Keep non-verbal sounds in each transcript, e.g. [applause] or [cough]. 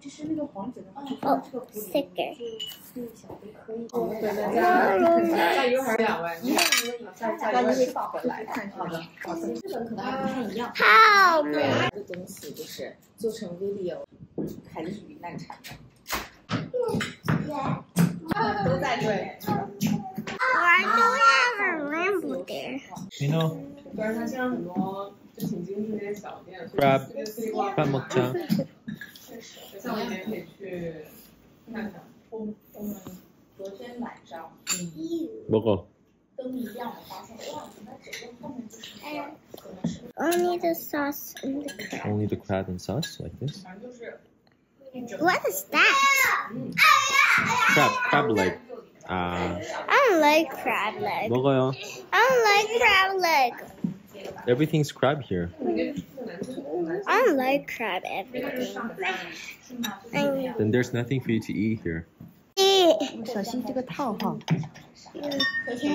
就是那个黄子的，哦，stickers。就小贝可以。对对对，加油还是两位？一位一位了，再加油，再发回来。好的，好，这本可能不太一样。好的。这东西就是做成 video，肯定是很难产的。都在对。Why do we ever r a 但是他现在很多就挺精致那些小店，所以可以逛。报告。Only the sauce and the crab. Only the crab and sauce, like this? What is that? Crab, crab leg. Uh, I don't like crab leg. 먹어요. I don't like crab leg. Everything's crab here. I don't like crab everything. Then there's nothing for you to eat here. 小心这个套哈。嗯，首先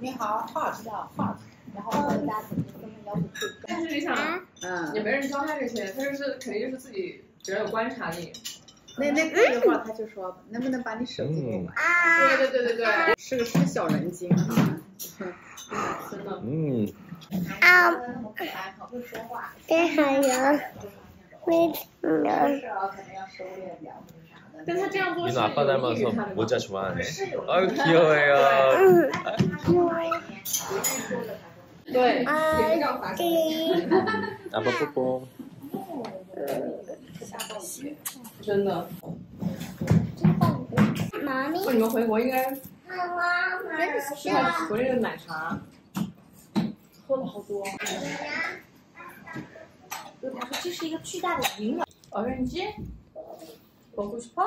你好好好好，然后大家肯定根本要求不高。但是你想，嗯，也没人教他这些，他就是肯定就是自己只要有观察力。那那那句话他就说能不能把你手机弄弄啊？对对对对对，是个是个小人精啊。嗯，真的。嗯，啊，我我感觉会说话。哎，还有会嗯。你那爸爸닮着，帽子也喜欢耶，啊，好可爱呀！对，爸爸出国，真的，棒！妈咪，那你们回国应该现在喝的奶茶，喝了好多。他说这是一个巨大的营耳。果汁。包护去 p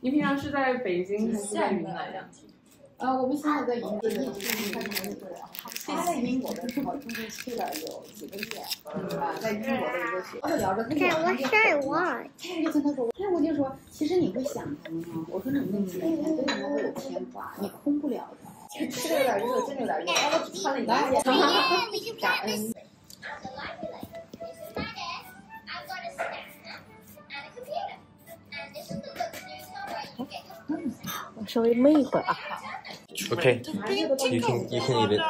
你平常是在北京还是在云南呀？呃，我们现在云南。他在英国的时候，中间去了有几个月，啊，在英国的一个学着聊着，他就问我，他就跟他说，我就说，其实你会想他吗？我说，你怎那么绝？为什么会有牵挂？你空不了的。就吃着有点热，真有点热。哎，我穿了一件，长得。稍微闷一会儿啊。OK，you can you can eat it。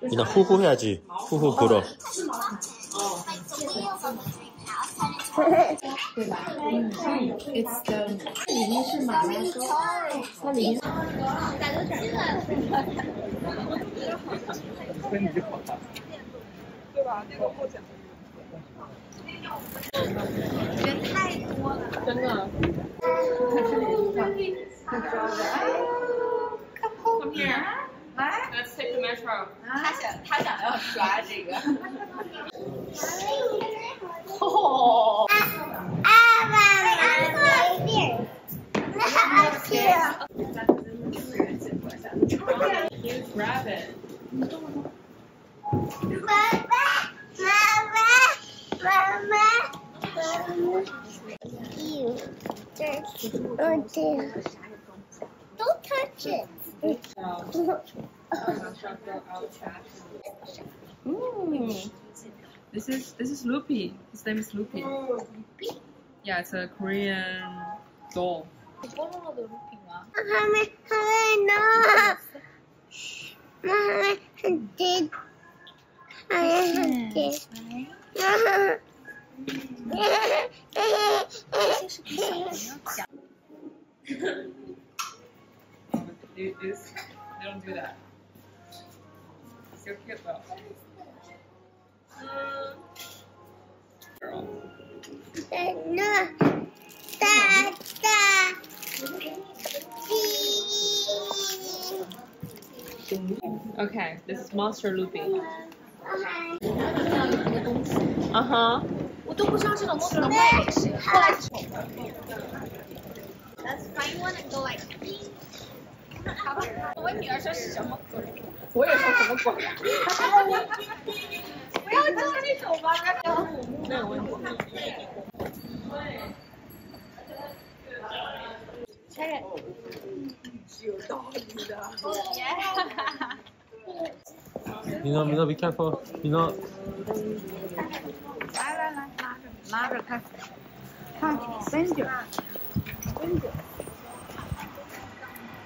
你那呼呼呀，呼呼，呼呼。对吧？嗯。这 Let's take a p i c t r e 他想，他想要刷这个。吼 Don't touch it. Ooh. This is this is Loopy. His name is Loopy. Yeah, it's a Korean doll they, don't do that. cute though. girl. Okay, this is Monster Loopy. Uh huh. 好吧，我女儿说是什么鬼？我也说什么啊？不要做那种吧，没有没有。前人有道理的。你呢你呢，Be careful，你呢。来来来，拿着拿着看，看针灸，针灸。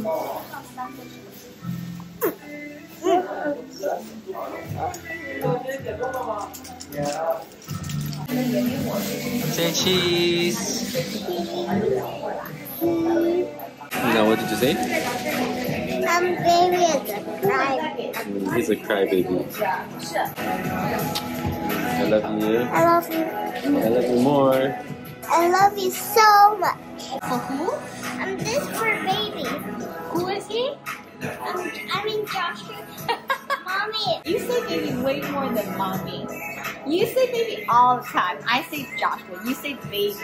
Say cheese. Now, what did you say? I'm um, baby is a crybaby. he's a crybaby. I love you. I love you. I love you more. I love you so much. I'm this for who is he? Um, I mean Joshua. [laughs] mommy. You say baby way more than mommy. You say baby all the time. I say Joshua. You say baby.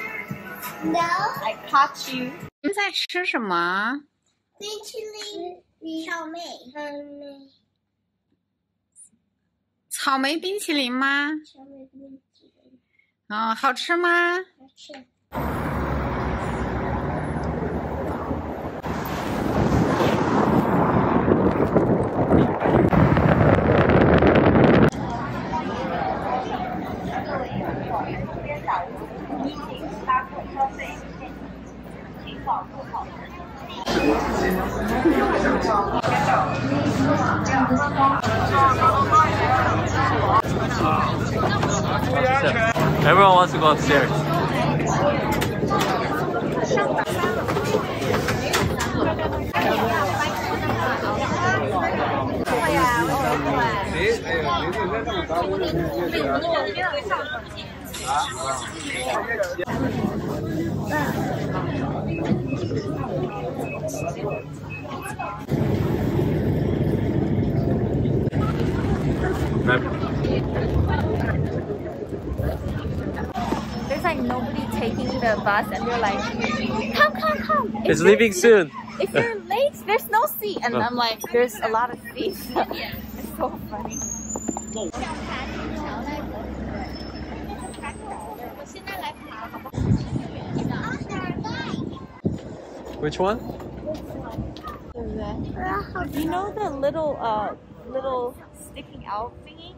No. I caught you. you 你们在吃什么？冰淇淋草莓。草莓冰淇淋吗？草莓冰淇淋。哦，好吃吗？好吃。Everyone wants to go upstairs. There's like nobody taking the bus and they're like, come, come, come. it's leaving soon. If you're [laughs] late, there's no seat. And oh. I'm like, there's a lot of seats. [laughs] it's so funny. Which one? You know the little uh, little sticking out thingy?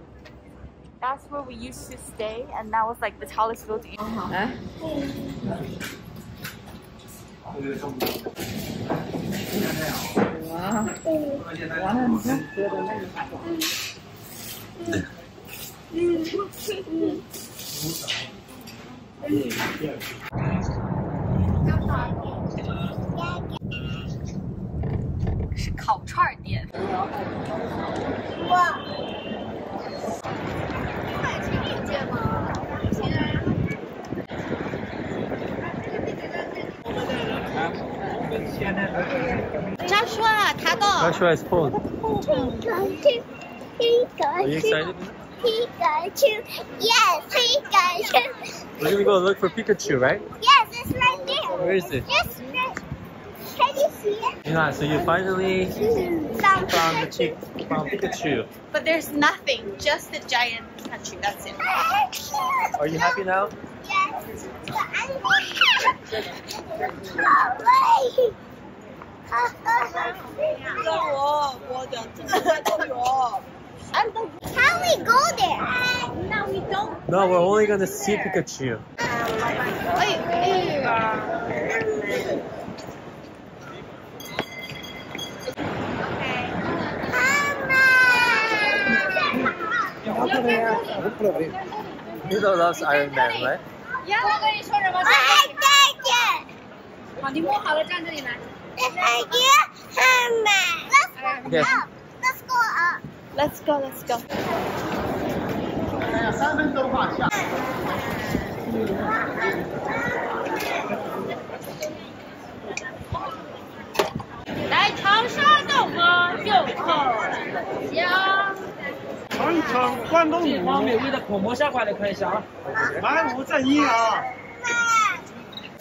That's where we used to stay, and that was like the tallest building. Uh -huh. huh? Wow. Joshua, 닫어. Joshua is pulled. He got you. He got Are you excited? He got you. Yes, he got you. We're gonna go look for Pikachu, right? Yes, it's right there. Where is it? Yes, right. Can you see it? Yeah, so you finally found, found the chick, found Pikachu. But there's nothing, just the giant Pikachu. That's it. Are you happy now? Yes, but I'm happy. How we go there? No, we don't. No, we're only gonna see Pikachu. Wait, wait, wait. Hugo loves Iron Man, right? Yeah. 我跟你说什么？我爱戴眼。好，你摸好了站这里来。Let's go, let's go. 来长沙洞猫就靠香。尝一尝关东煮方美味的口蘑虾滑来看一下啊，来五正一啊。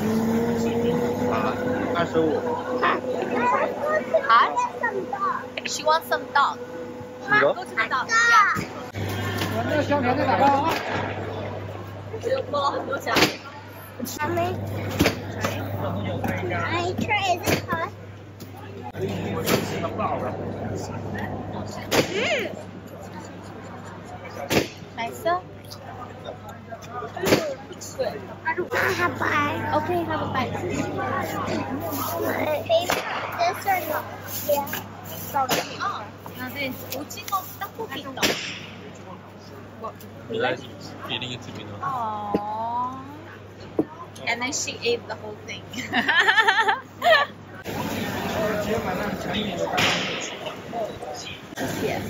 嗯好的二十五啊 s h e w a n t s o 香肠在哪儿啊我又多了很多钱还没哎车已经好嗯好的 Have a bite. Okay, have a bite. this or no? Yeah. Sorry. 어, 나는 What? feeding it to me now. Aww. And then she ate the whole thing. [laughs] yes.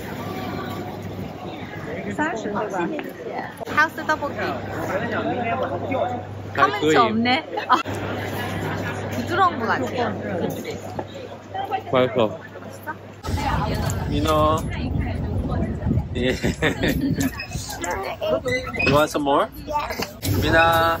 三十对吧？还有四道锅底。他们없네 부드러운 것 같아요. 맛있어. 민호 예. You want some more? 민아.